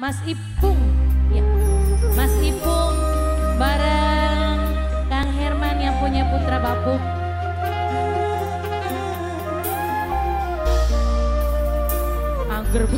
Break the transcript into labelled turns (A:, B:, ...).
A: Mas Ipung ya. Mas Ipung bareng Kang Herman yang punya putra bapuk Angger